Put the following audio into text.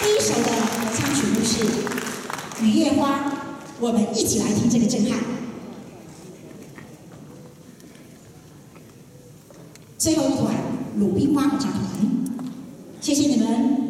第一首的合唱曲目是雨夜花我们一起来听这个震撼。最后一款鲁冰花合唱团谢谢你们。